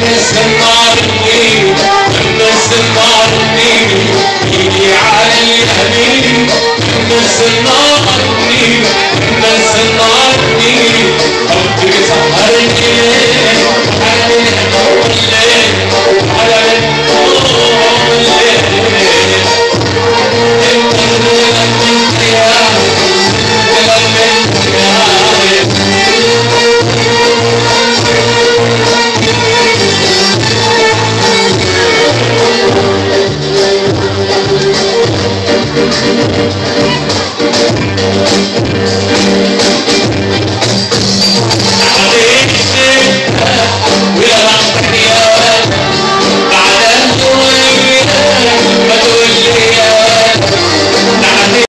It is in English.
Miss